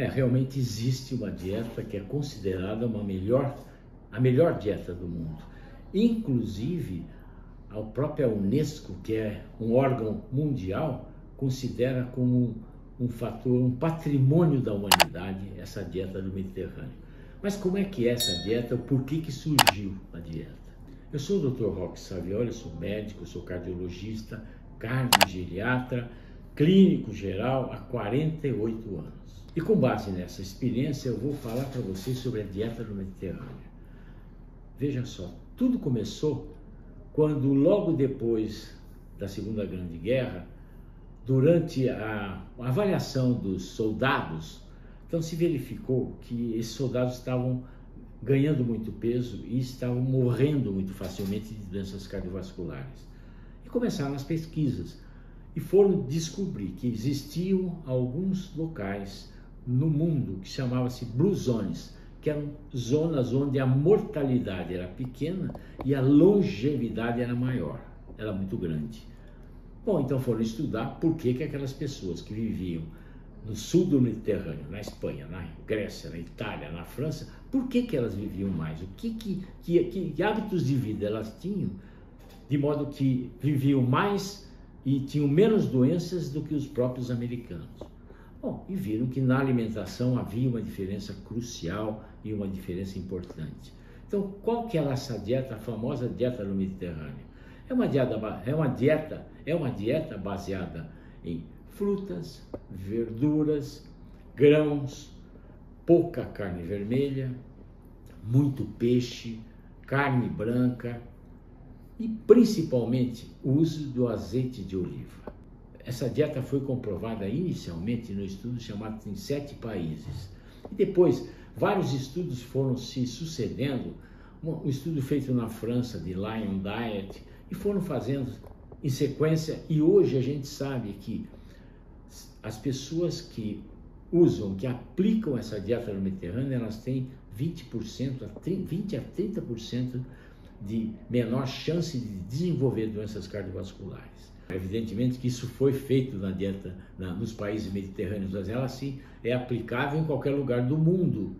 É, realmente existe uma dieta que é considerada uma melhor, a melhor dieta do mundo. Inclusive, a própria Unesco, que é um órgão mundial, considera como um fator, um patrimônio da humanidade essa dieta do Mediterrâneo. Mas como é que é essa dieta? Por que, que surgiu a dieta? Eu sou o Dr. Roque Savioli, sou médico, sou cardiologista, cardiogeriatra, clínico geral há 48 anos. E com base nessa experiência, eu vou falar para vocês sobre a dieta do Mediterrâneo. Veja só, tudo começou quando, logo depois da Segunda Grande Guerra, durante a avaliação dos soldados, então se verificou que esses soldados estavam ganhando muito peso e estavam morrendo muito facilmente de doenças cardiovasculares. E começaram as pesquisas e foram descobrir que existiam alguns locais no mundo que chamava-se blue que eram zonas onde a mortalidade era pequena e a longevidade era maior, era muito grande. Bom, então foram estudar por que, que aquelas pessoas que viviam no sul do Mediterrâneo, na Espanha, na Grécia, na Itália, na França, por que, que elas viviam mais? O que, que, que, que hábitos de vida elas tinham, de modo que viviam mais e tinham menos doenças do que os próprios americanos? Bom, e viram que na alimentação havia uma diferença crucial e uma diferença importante. Então, qual que era essa dieta, a famosa dieta do Mediterrâneo? É uma dieta, é uma dieta, é uma dieta baseada em frutas, verduras, grãos, pouca carne vermelha, muito peixe, carne branca e principalmente o uso do azeite de oliva. Essa dieta foi comprovada inicialmente no estudo chamado em sete países. E depois, vários estudos foram se sucedendo. Um estudo feito na França de Lion Diet, e foram fazendo em sequência, e hoje a gente sabe que as pessoas que usam, que aplicam essa dieta no Mediterrâneo, elas têm 20% a 30, 20 a 30% de menor chance de desenvolver doenças cardiovasculares. Evidentemente que isso foi feito na dieta na, nos países mediterrâneos, mas ela sim é aplicável em qualquer lugar do mundo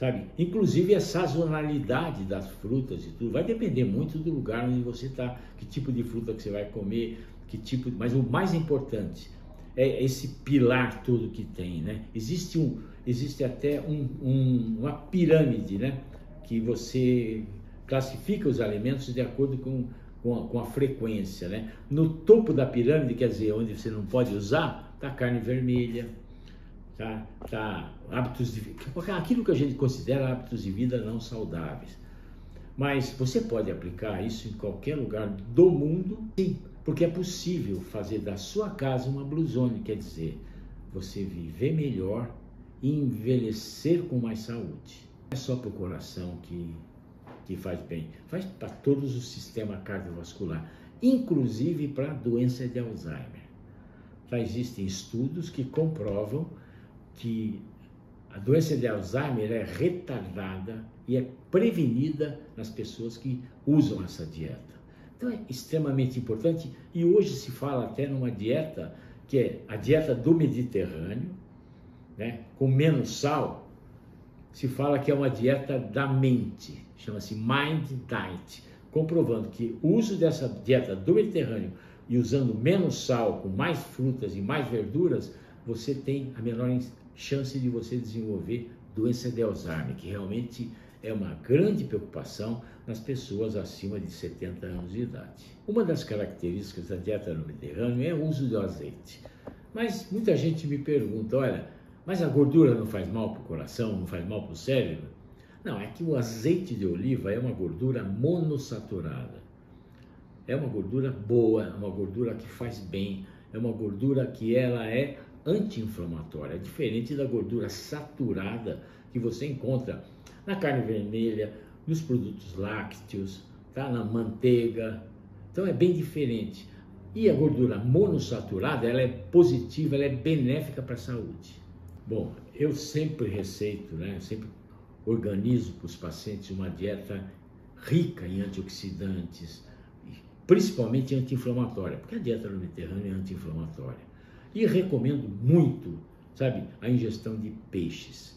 sabe? Inclusive a sazonalidade das frutas e tudo vai depender muito do lugar onde você está, que tipo de fruta que você vai comer, que tipo, mas o mais importante é esse pilar todo que tem, né? Existe um, existe até um, um, uma pirâmide, né? Que você classifica os alimentos de acordo com, com a, com, a, frequência, né? No topo da pirâmide, quer dizer, onde você não pode usar, tá carne vermelha, tá? Tá, hábitos de aquilo que a gente considera hábitos de vida não saudáveis. Mas você pode aplicar isso em qualquer lugar do mundo, sim, porque é possível fazer da sua casa uma blusone, quer dizer, você viver melhor e envelhecer com mais saúde. É só para o coração que, que faz bem, faz para todos o sistema cardiovascular, inclusive para a doença de Alzheimer. Já existem estudos que comprovam que a doença de Alzheimer é retardada e é prevenida nas pessoas que usam essa dieta. Então é extremamente importante e hoje se fala até numa dieta que é a dieta do Mediterrâneo, né, com menos sal. Se fala que é uma dieta da mente, chama-se Mind Diet, comprovando que o uso dessa dieta do Mediterrâneo e usando menos sal, com mais frutas e mais verduras, você tem a menor chance de você desenvolver doença de Alzheimer, que realmente é uma grande preocupação nas pessoas acima de 70 anos de idade. Uma das características da dieta no Mediterrâneo é o uso do azeite. Mas muita gente me pergunta, olha, mas a gordura não faz mal para o coração, não faz mal para o cérebro? Não, é que o azeite de oliva é uma gordura monossaturada. É uma gordura boa, é uma gordura que faz bem, é uma gordura que ela é anti-inflamatória, é diferente da gordura saturada que você encontra na carne vermelha, nos produtos lácteos, tá? na manteiga. Então é bem diferente. E a gordura monossaturada, ela é positiva, ela é benéfica para a saúde. Bom, eu sempre receito, né? Sempre organizo para os pacientes uma dieta rica em antioxidantes, principalmente anti-inflamatória, porque a dieta do Mediterrâneo é anti-inflamatória. E recomendo muito, sabe, a ingestão de peixes.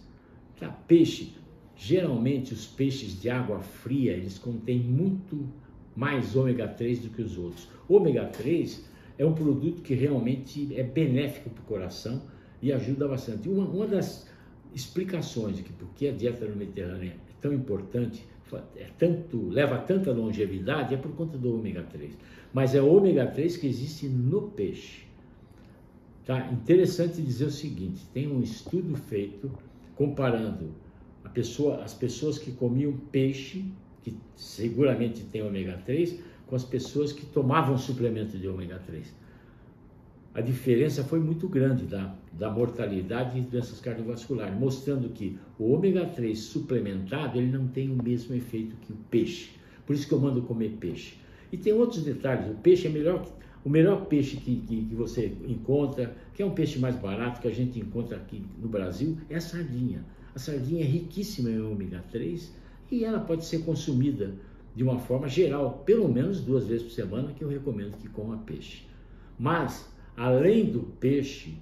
Tá? Peixe, geralmente os peixes de água fria, eles contêm muito mais ômega 3 do que os outros. ômega 3 é um produto que realmente é benéfico para o coração e ajuda bastante. Uma, uma das explicações de que porque a dieta no Mediterrâneo é tão importante, é tanto, leva tanta longevidade, é por conta do ômega 3. Mas é o ômega 3 que existe no peixe. Tá? Interessante dizer o seguinte: tem um estudo feito comparando pessoa, as pessoas que comiam peixe, que seguramente tem ômega 3, com as pessoas que tomavam suplemento de ômega 3. A diferença foi muito grande da, da mortalidade de doenças cardiovasculares, mostrando que o ômega 3 suplementado ele não tem o mesmo efeito que o peixe. Por isso que eu mando comer peixe. E tem outros detalhes. O peixe é melhor o melhor peixe que, que, que, você encontra, que é um peixe mais barato que a gente encontra aqui no Brasil, é a sardinha. A sardinha é riquíssima em ômega 3 e ela pode ser consumida de uma forma geral, pelo menos duas vezes por semana, que eu recomendo que coma peixe. Mas, além do peixe,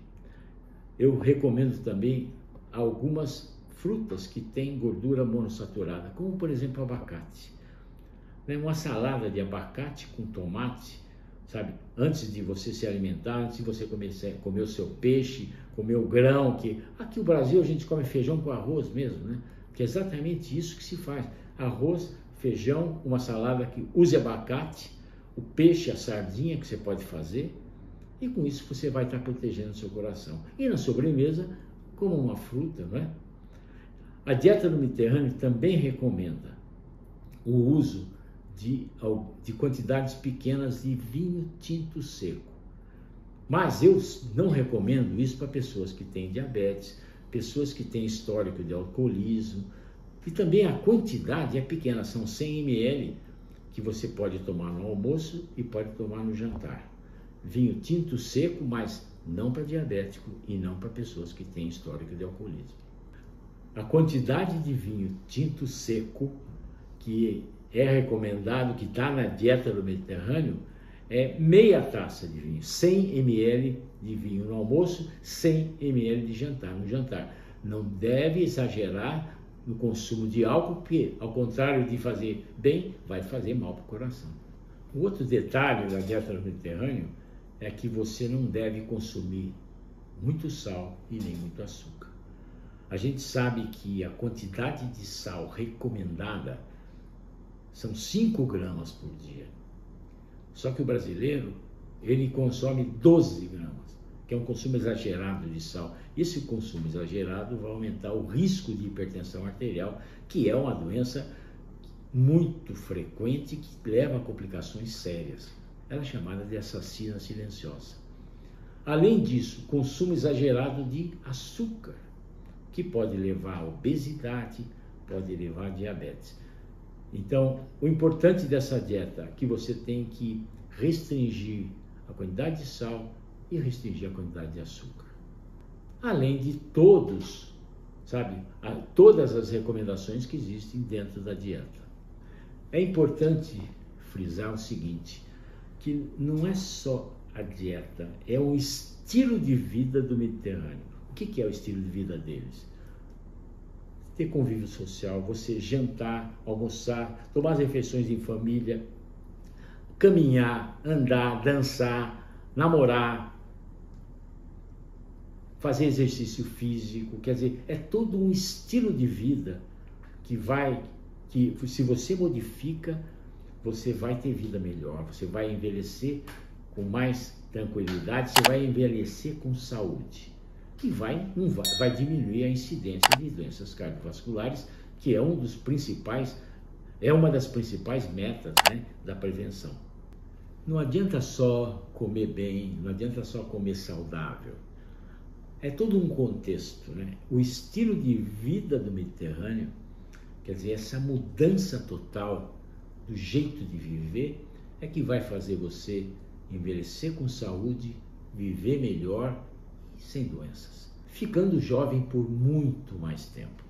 eu recomendo também algumas frutas que têm gordura monossaturada, como por exemplo abacate. Né, uma salada de abacate com tomate sabe? Antes de você se alimentar, antes de você comer, comer o seu peixe, comer o grão, que aqui no Brasil a gente come feijão com arroz mesmo, né? Que é exatamente isso que se faz. Arroz, feijão, uma salada que use abacate, o peixe, a sardinha que você pode fazer, e com isso você vai estar protegendo o seu coração. E na sobremesa, como uma fruta, não é? A dieta do Mediterrâneo também recomenda o uso de, de quantidades pequenas de vinho tinto seco. Mas eu não recomendo isso para pessoas que têm diabetes, pessoas que têm histórico de alcoolismo, e também a quantidade é pequena, são 100 ml que você pode tomar no almoço e pode tomar no jantar. Vinho tinto seco, mas não para diabético e não para pessoas que têm histórico de alcoolismo. A quantidade de vinho tinto seco que é recomendado, que está na dieta do Mediterrâneo, é meia taça de vinho, 100 ml de vinho no almoço, 100 ml de jantar no jantar. Não deve exagerar no consumo de álcool, porque, ao contrário de fazer bem, vai fazer mal para o coração. O outro detalhe da dieta do Mediterrâneo é que você não deve consumir muito sal e nem muito açúcar. A gente sabe que a quantidade de sal recomendada são 5 gramas por dia. Só que o brasileiro, ele consome 12 gramas, que é um consumo exagerado de sal. Esse consumo exagerado vai aumentar o risco de hipertensão arterial, que é uma doença muito frequente que leva a complicações sérias. Ela é chamada de assassina silenciosa. Além disso, consumo exagerado de açúcar, que pode levar a obesidade, pode levar a diabetes. Então, o importante dessa dieta é que você tem que restringir a quantidade de sal e restringir a quantidade de açúcar. Além de todos, sabe, todas as recomendações que existem dentro da dieta. É importante frisar o seguinte, que não é só a dieta, é o estilo de vida do Mediterrâneo. O que é o estilo de vida deles? ter convívio social, você jantar, almoçar, tomar as refeições em família, caminhar, andar, dançar, namorar, fazer exercício físico, quer dizer, é todo um estilo de vida que vai, que se você modifica, você vai ter vida melhor, você vai envelhecer com mais tranquilidade, você vai envelhecer com saúde que vai, vai, vai diminuir a incidência de doenças cardiovasculares, que é um dos principais, é uma das principais metas né, da prevenção. Não adianta só comer bem, não adianta só comer saudável. É todo um contexto, né? O estilo de vida do Mediterrâneo, quer dizer, essa mudança total do jeito de viver é que vai fazer você envelhecer com saúde, viver melhor sem doenças, ficando jovem por muito mais tempo.